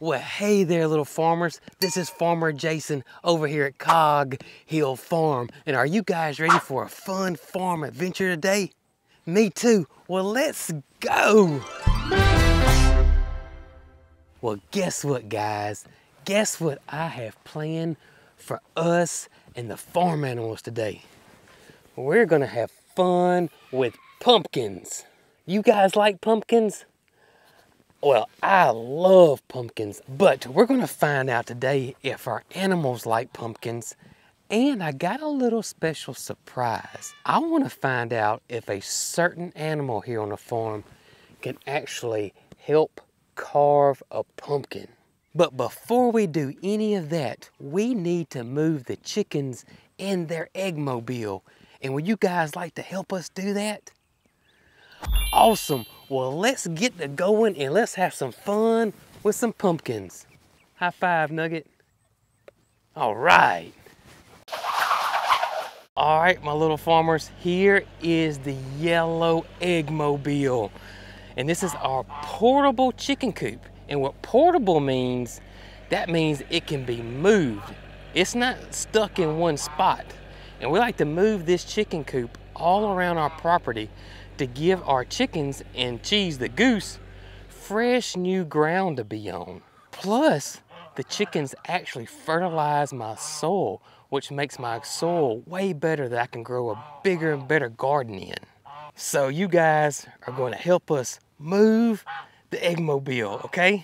Well, hey there, little farmers. This is Farmer Jason over here at Cog Hill Farm. And are you guys ready for a fun farm adventure today? Me too. Well, let's go. Well, guess what, guys? Guess what I have planned for us and the farm animals today? We're gonna have fun with pumpkins. You guys like pumpkins? Well, I love pumpkins, but we're gonna find out today if our animals like pumpkins. And I got a little special surprise. I wanna find out if a certain animal here on the farm can actually help carve a pumpkin. But before we do any of that, we need to move the chickens in their egg mobile. And would you guys like to help us do that? Awesome. Well, let's get to going and let's have some fun with some pumpkins. High five, Nugget. All right. All right, my little farmers, here is the yellow egg mobile. And this is our portable chicken coop. And what portable means, that means it can be moved. It's not stuck in one spot. And we like to move this chicken coop all around our property to give our chickens and cheese the goose fresh new ground to be on. Plus, the chickens actually fertilize my soil, which makes my soil way better that I can grow a bigger and better garden in. So you guys are going to help us move the eggmobile, okay?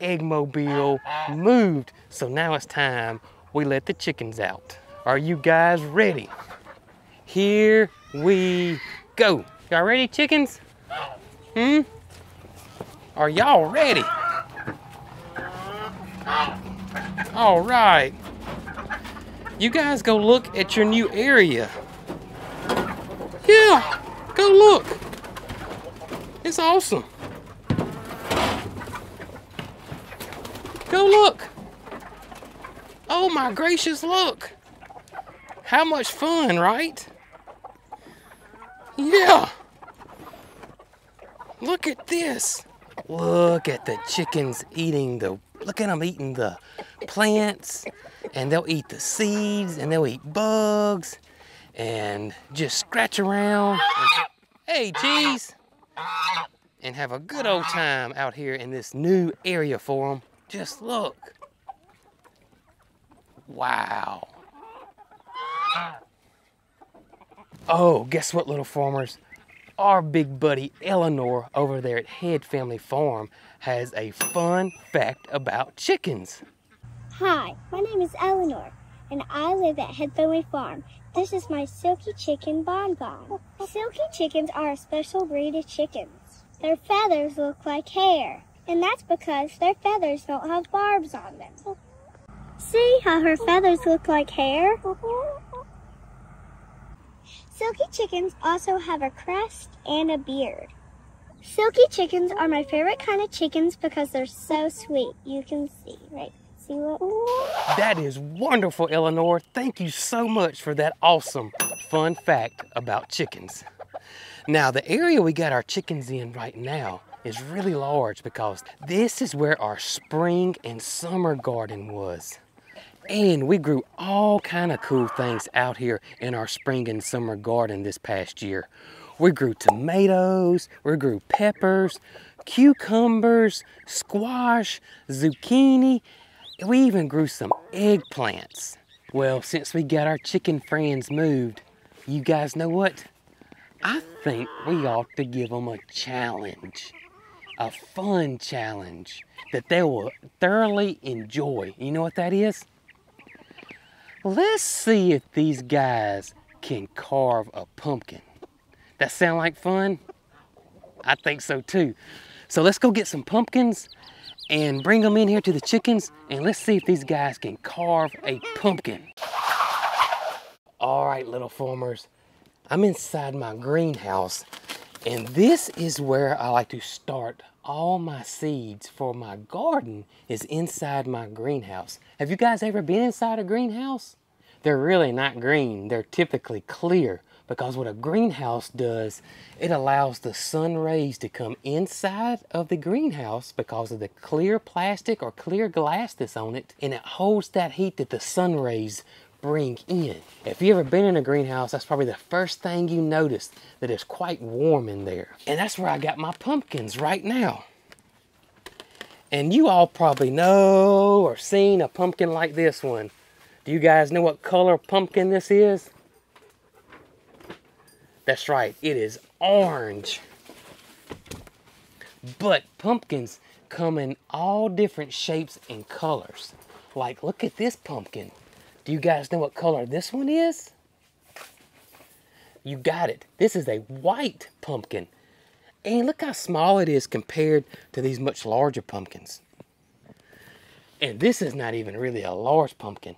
Eggmobile moved. So now it's time we let the chickens out. Are you guys ready? Here we go. Y'all ready, chickens? Hmm? Are y'all ready? All right. You guys go look at your new area. Yeah, go look. It's awesome. Go look. Oh my gracious, look. How much fun, right? Yeah. Look at this. Look at the chickens eating the, look at them eating the plants and they'll eat the seeds and they'll eat bugs and just scratch around. Hey, cheese and have a good old time out here in this new area for them. Just look. Wow. Oh, guess what, little farmers? Our big buddy Eleanor over there at Head Family Farm has a fun fact about chickens. Hi, my name is Eleanor, and I live at Head Family Farm. This is my Silky Chicken Bonbon. Silky chickens are a special breed of chickens. Their feathers look like hair, and that's because their feathers don't have barbs on them. See how her feathers look like hair? Silky chickens also have a crest and a beard. Silky chickens are my favorite kind of chickens because they're so sweet. You can see, right? See what? That is wonderful, Eleanor. Thank you so much for that awesome fun fact about chickens. Now, the area we got our chickens in right now is really large because this is where our spring and summer garden was. And we grew all kind of cool things out here in our spring and summer garden this past year. We grew tomatoes, we grew peppers, cucumbers, squash, zucchini, we even grew some eggplants. Well, since we got our chicken friends moved, you guys know what? I think we ought to give them a challenge, a fun challenge that they will thoroughly enjoy. You know what that is? Let's see if these guys can carve a pumpkin. That sound like fun? I think so too. So let's go get some pumpkins and bring them in here to the chickens and let's see if these guys can carve a pumpkin. All right, little farmers, I'm inside my greenhouse and this is where I like to start all my seeds for my garden is inside my greenhouse. Have you guys ever been inside a greenhouse? They're really not green, they're typically clear because what a greenhouse does, it allows the sun rays to come inside of the greenhouse because of the clear plastic or clear glass that's on it, and it holds that heat that the sun rays bring in. If you've ever been in a greenhouse, that's probably the first thing you notice that it's quite warm in there. And that's where I got my pumpkins right now. And you all probably know or seen a pumpkin like this one. Do you guys know what color pumpkin this is? That's right, it is orange. But pumpkins come in all different shapes and colors. Like, look at this pumpkin. Do you guys know what color this one is? You got it. This is a white pumpkin. And look how small it is compared to these much larger pumpkins. And this is not even really a large pumpkin.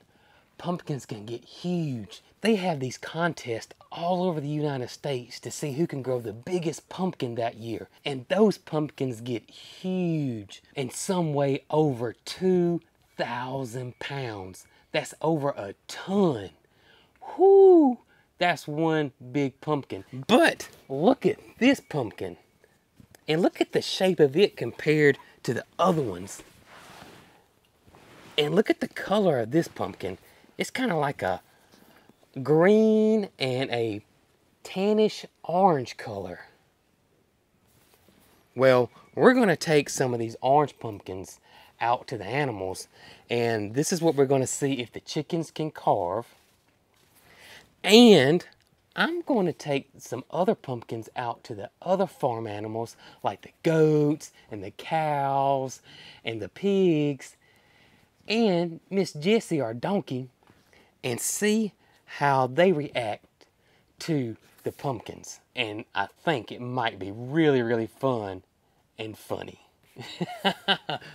Pumpkins can get huge they have these contests all over the United States to see who can grow the biggest pumpkin that year. And those pumpkins get huge and some weigh over 2,000 pounds. That's over a ton. Whoo! That's one big pumpkin. But look at this pumpkin. And look at the shape of it compared to the other ones. And look at the color of this pumpkin. It's kind of like a green and a tannish orange color. Well, we're going to take some of these orange pumpkins out to the animals and this is what we're going to see if the chickens can carve. And I'm going to take some other pumpkins out to the other farm animals like the goats and the cows and the pigs and Miss Jessie, our donkey, and see how they react to the pumpkins. And I think it might be really, really fun and funny.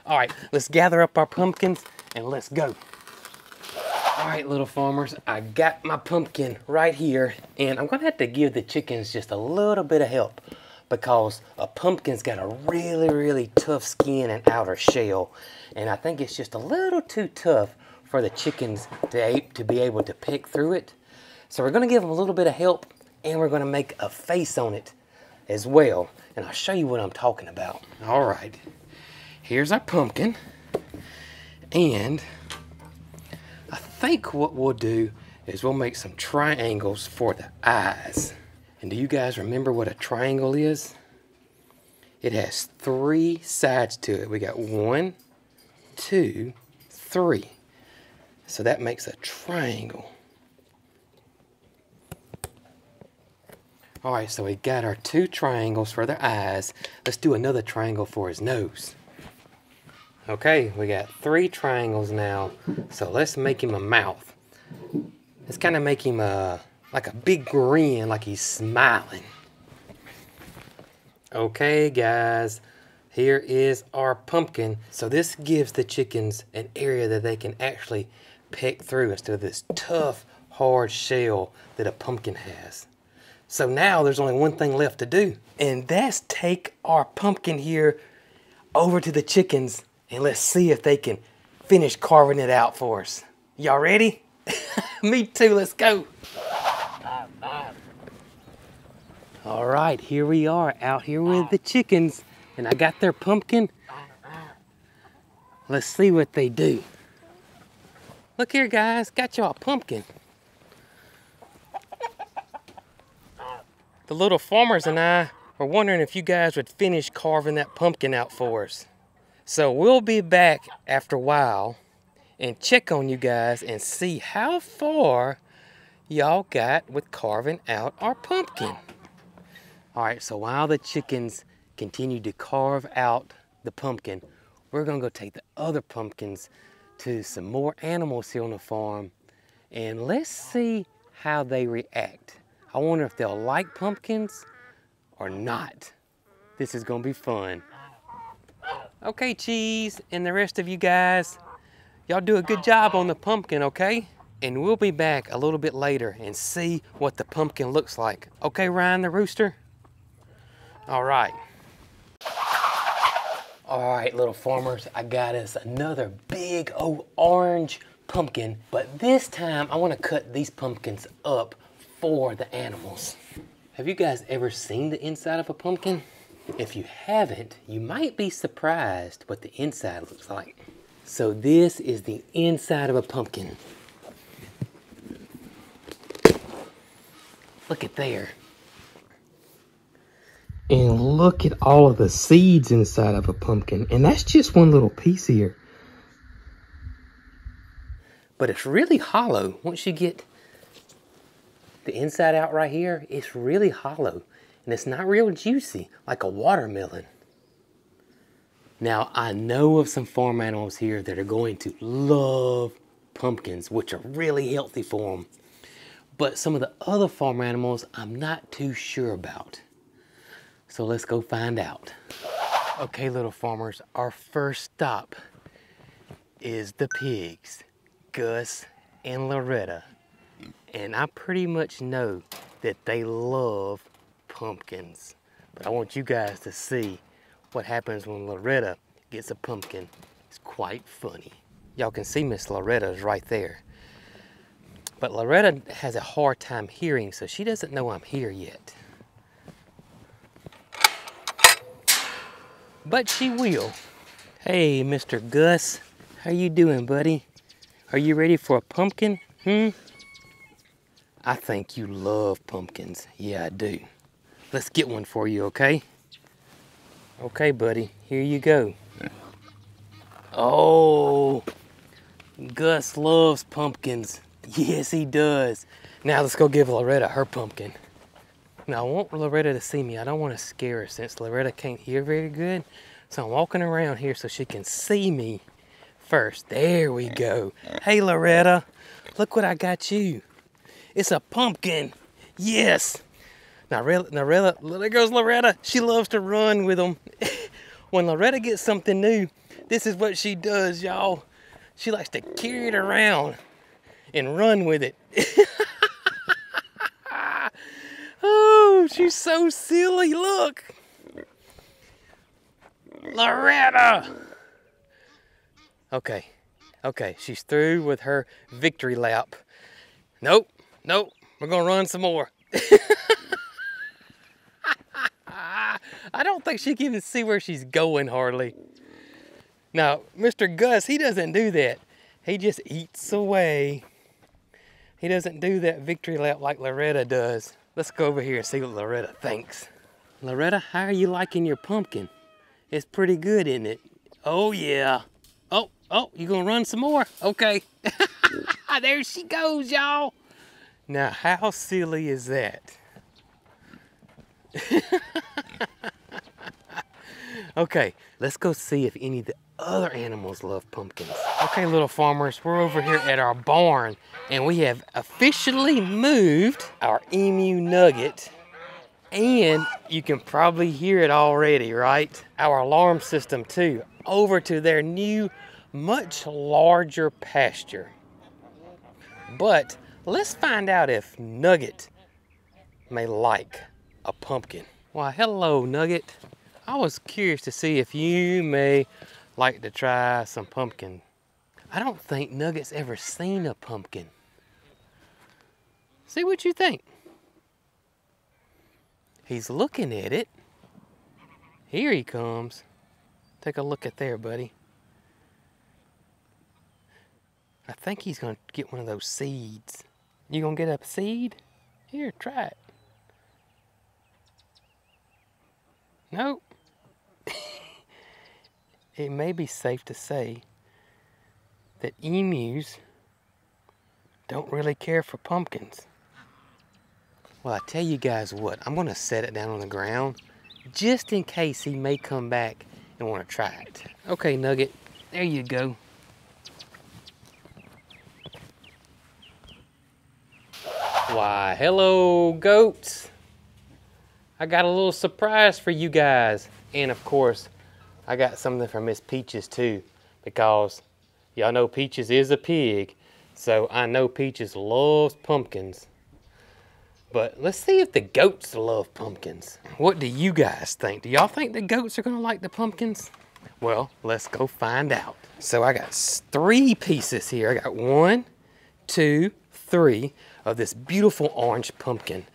All right, let's gather up our pumpkins and let's go. All right, little farmers, I got my pumpkin right here, and I'm gonna have to give the chickens just a little bit of help because a pumpkin's got a really, really tough skin and outer shell, and I think it's just a little too tough for the chickens to, to be able to pick through it. So we're gonna give them a little bit of help and we're gonna make a face on it as well. And I'll show you what I'm talking about. All right, here's our pumpkin. And I think what we'll do is we'll make some triangles for the eyes. And do you guys remember what a triangle is? It has three sides to it. We got one, two, three. So that makes a triangle. All right, so we got our two triangles for the eyes. Let's do another triangle for his nose. Okay, we got three triangles now. So let's make him a mouth. Let's kind of make him a, like a big grin, like he's smiling. Okay, guys, here is our pumpkin. So this gives the chickens an area that they can actually peck through instead of this tough, hard shell that a pumpkin has. So now there's only one thing left to do, and that's take our pumpkin here over to the chickens and let's see if they can finish carving it out for us. Y'all ready? Me too, let's go. All right, here we are out here with the chickens, and I got their pumpkin. Let's see what they do. Look here, guys, got y'all a pumpkin. The little farmers and I were wondering if you guys would finish carving that pumpkin out for us. So we'll be back after a while and check on you guys and see how far y'all got with carving out our pumpkin. All right, so while the chickens continue to carve out the pumpkin, we're gonna go take the other pumpkins to some more animals here on the farm and let's see how they react. I wonder if they'll like pumpkins or not. This is gonna be fun. Okay, Cheese, and the rest of you guys, y'all do a good job on the pumpkin, okay? And we'll be back a little bit later and see what the pumpkin looks like. Okay, Ryan the rooster? All right. All right, little farmers, I got us another big old orange pumpkin, but this time I wanna cut these pumpkins up for the animals. Have you guys ever seen the inside of a pumpkin? If you haven't, you might be surprised what the inside looks like. So this is the inside of a pumpkin. Look at there. And look at all of the seeds inside of a pumpkin. And that's just one little piece here. But it's really hollow. Once you get the inside out right here, it's really hollow. And it's not real juicy, like a watermelon. Now, I know of some farm animals here that are going to love pumpkins, which are really healthy for them. But some of the other farm animals, I'm not too sure about. So let's go find out. Okay, little farmers, our first stop is the pigs, Gus and Loretta. And I pretty much know that they love pumpkins. But I want you guys to see what happens when Loretta gets a pumpkin. It's quite funny. Y'all can see Miss Loretta's right there. But Loretta has a hard time hearing, so she doesn't know I'm here yet. But she will. Hey, Mr. Gus. How you doing, buddy? Are you ready for a pumpkin? Hmm? I think you love pumpkins. Yeah, I do. Let's get one for you, okay? Okay, buddy. Here you go. Oh, Gus loves pumpkins. Yes, he does. Now let's go give Loretta her pumpkin. Now I want Loretta to see me. I don't want to scare her since Loretta can't hear very good. So I'm walking around here so she can see me first. There we go. Hey Loretta, look what I got you. It's a pumpkin. Yes. Now, Loretta, there goes Loretta. She loves to run with them. when Loretta gets something new, this is what she does, y'all. She likes to carry it around and run with it. oh, she's so silly. Look. Loretta. Okay. Okay, she's through with her victory lap. Nope. Nope. We're to run some more. I don't think she can even see where she's going hardly. Now, Mr. Gus, he doesn't do that. He just eats away. He doesn't do that victory lap like Loretta does. Let's go over here and see what Loretta thinks. Loretta, how are you liking your pumpkin? It's pretty good, isn't it? Oh, yeah. Oh, oh, you gonna run some more? Okay. there she goes, y'all. Now, how silly is that? okay, let's go see if any of the other animals love pumpkins. Okay, little farmers, we're over here at our barn and we have officially moved our emu nugget and you can probably hear it already, right? Our alarm system too, over to their new, much larger pasture. But let's find out if Nugget may like a pumpkin. Why, hello, Nugget. I was curious to see if you may like to try some pumpkin. I don't think Nugget's ever seen a pumpkin. See what you think. He's looking at it. Here he comes. Take a look at there, buddy. I think he's gonna get one of those seeds. You gonna get up a seed? Here, try it. Nope. it may be safe to say that emus don't really care for pumpkins. Well, I tell you guys what, I'm going to set it down on the ground just in case he may come back and want to try it. Okay, Nugget, there you go. Why, hello, goats. I got a little surprise for you guys. And of course, I got something for Miss Peaches too, because y'all know Peaches is a pig. So I know Peaches loves pumpkins. But let's see if the goats love pumpkins. What do you guys think? Do y'all think the goats are gonna like the pumpkins? Well, let's go find out. So I got three pieces here. I got one, two, three of this beautiful orange pumpkin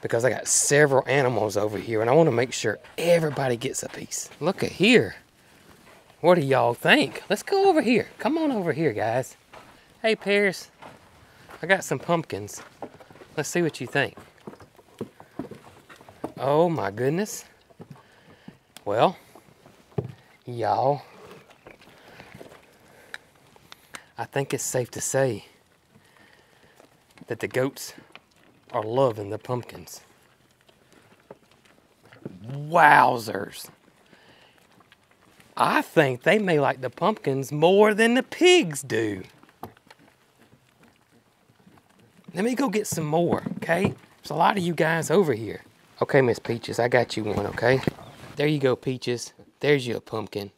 because I got several animals over here and I want to make sure everybody gets a piece. Look at here. What do y'all think? Let's go over here. Come on over here, guys. Hey, Paris. I got some pumpkins. Let's see what you think. Oh my goodness. Well, y'all, I think it's safe to say that the goats are loving the pumpkins. Wowzers. I think they may like the pumpkins more than the pigs do. Let me go get some more, okay? There's a lot of you guys over here. Okay, Miss Peaches, I got you one, okay? There you go, Peaches. There's your pumpkin.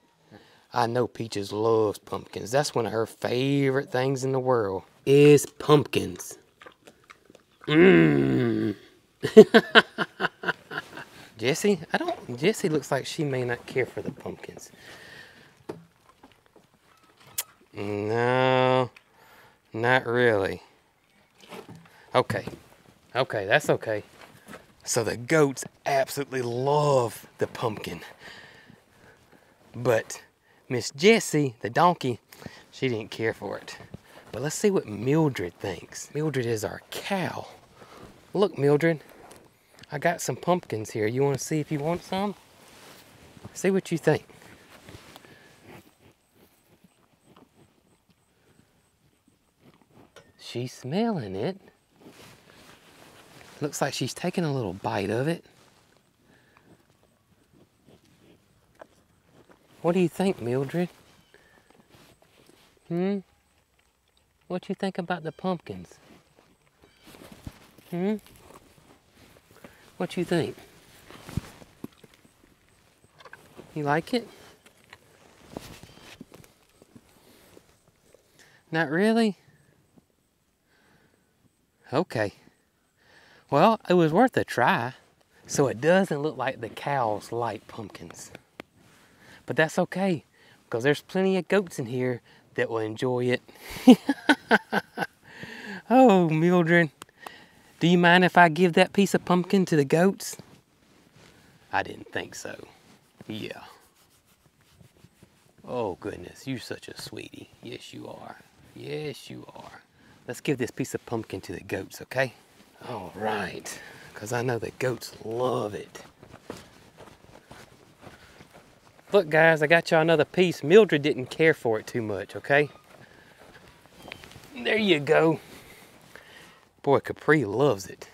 I know Peaches loves pumpkins. That's one of her favorite things in the world is pumpkins. Mmm. Jessie, I don't, Jessie looks like she may not care for the pumpkins. No, not really. Okay, okay, that's okay. So the goats absolutely love the pumpkin. But Miss Jessie, the donkey, she didn't care for it. But let's see what Mildred thinks. Mildred is our cow. Look, Mildred, I got some pumpkins here. You want to see if you want some? See what you think. She's smelling it. Looks like she's taking a little bite of it. What do you think, Mildred? Hmm? What you think about the pumpkins? Hmm? What you think? You like it? Not really? Okay. Well, it was worth a try. So it doesn't look like the cows like pumpkins. But that's okay, because there's plenty of goats in here that will enjoy it. oh, Mildred, do you mind if I give that piece of pumpkin to the goats? I didn't think so. Yeah. Oh, goodness, you're such a sweetie. Yes, you are. Yes, you are. Let's give this piece of pumpkin to the goats, okay? All right, because I know the goats love it. Look, guys, I got y'all another piece. Mildred didn't care for it too much, okay? There you go. Boy, Capri loves it.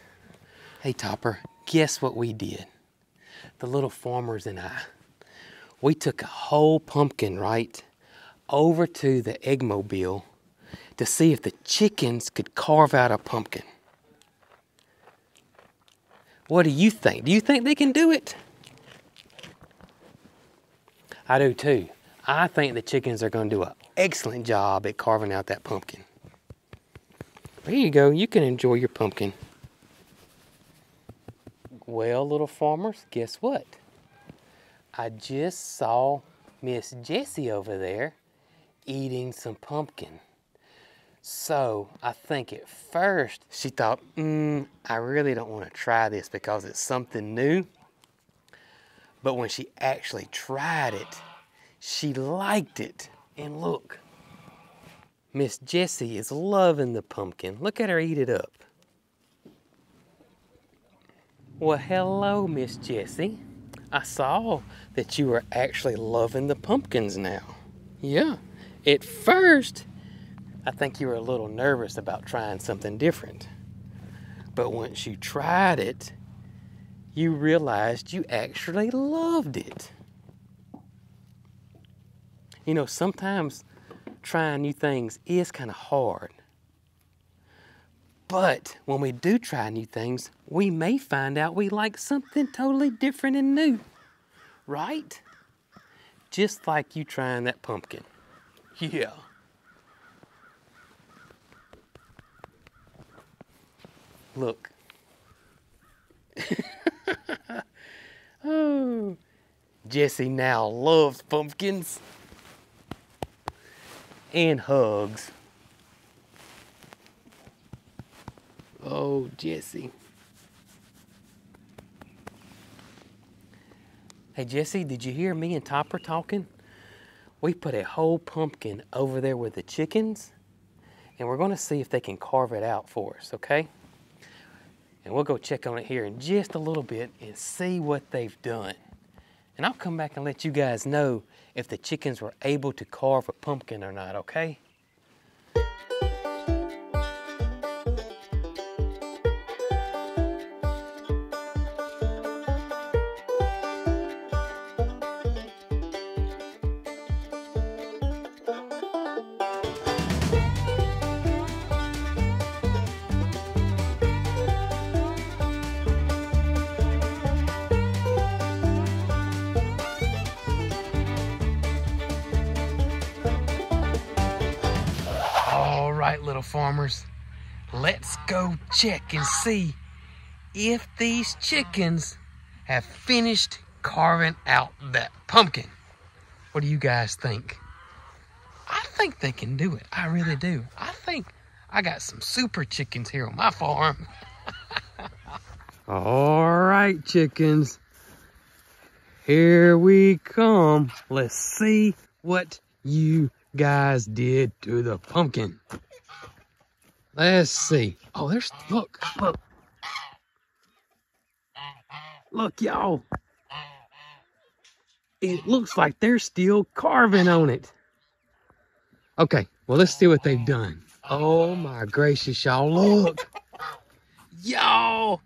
Hey, Topper, guess what we did? The little farmers and I. We took a whole pumpkin, right, over to the Eggmobile to see if the chickens could carve out a pumpkin. What do you think? Do you think they can do it? I do too. I think the chickens are going to do an excellent job at carving out that pumpkin. There you go. You can enjoy your pumpkin. Well, little farmers, guess what? I just saw Miss Jessie over there eating some pumpkin. So I think at first she thought, mm, I really don't want to try this because it's something new. But when she actually tried it, she liked it. And look, Miss Jessie is loving the pumpkin. Look at her eat it up. Well, hello, Miss Jessie. I saw that you were actually loving the pumpkins now. Yeah. At first, I think you were a little nervous about trying something different. But once you tried it, you realized you actually loved it. You know, sometimes trying new things is kind of hard. But when we do try new things, we may find out we like something totally different and new. Right? Just like you trying that pumpkin. Yeah. Look. oh. Jessie now loves pumpkins and hugs. Oh, Jessie. Hey, Jessie, did you hear me and Topper talking? We put a whole pumpkin over there with the chickens, and we're going to see if they can carve it out for us, okay? And we'll go check on it here in just a little bit and see what they've done. And I'll come back and let you guys know if the chickens were able to carve a pumpkin or not, okay? Little farmers, let's go check and see if these chickens have finished carving out that pumpkin. What do you guys think? I think they can do it. I really do. I think I got some super chickens here on my farm. All right, chickens. Here we come. Let's see what you guys did to the pumpkin. Let's see. Oh, there's, look, look. Look, y'all. It looks like they're still carving on it. Okay, well, let's see what they've done. Oh my gracious, y'all, look. Y'all,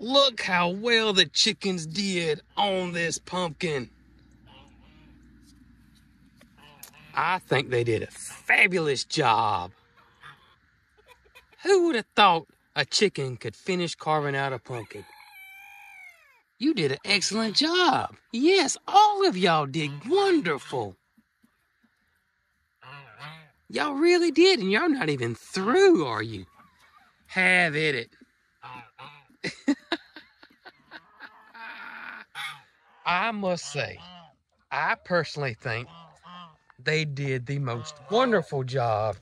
look how well the chickens did on this pumpkin. I think they did a fabulous job. Who would have thought a chicken could finish carving out a pumpkin? You did an excellent job. Yes, all of y'all did wonderful. Y'all really did, and y'all not even through, are you? Have at it. I must say, I personally think they did the most wonderful job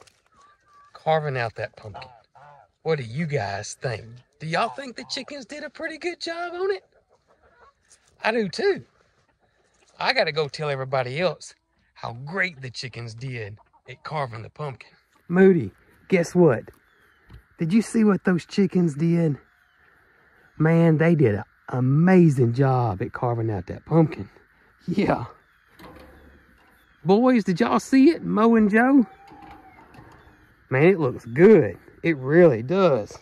carving out that pumpkin. What do you guys think? Do y'all think the chickens did a pretty good job on it? I do too. I gotta go tell everybody else how great the chickens did at carving the pumpkin. Moody, guess what? Did you see what those chickens did? Man, they did an amazing job at carving out that pumpkin. Yeah. Boys, did y'all see it, Mo and Joe? Man, it looks good. It really does.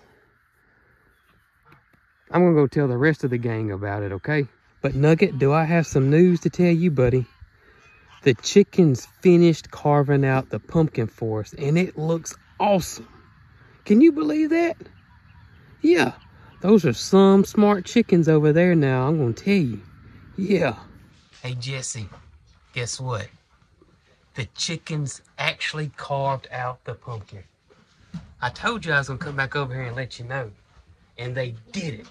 I'm gonna go tell the rest of the gang about it, okay? But Nugget, do I have some news to tell you, buddy? The chickens finished carving out the pumpkin for us, and it looks awesome. Can you believe that? Yeah, those are some smart chickens over there now, I'm gonna tell you. Yeah. Hey, Jessie, guess what? The chickens actually carved out the pumpkin. I told you I was gonna come back over here and let you know. And they did it.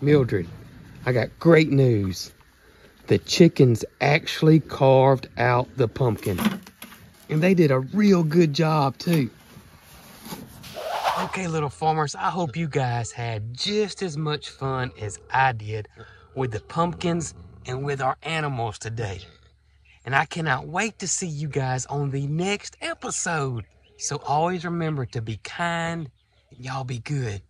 Mildred, I got great news. The chickens actually carved out the pumpkin. And they did a real good job too. Okay, little farmers, I hope you guys had just as much fun as I did with the pumpkins and with our animals today. And I cannot wait to see you guys on the next episode. So always remember to be kind and y'all be good.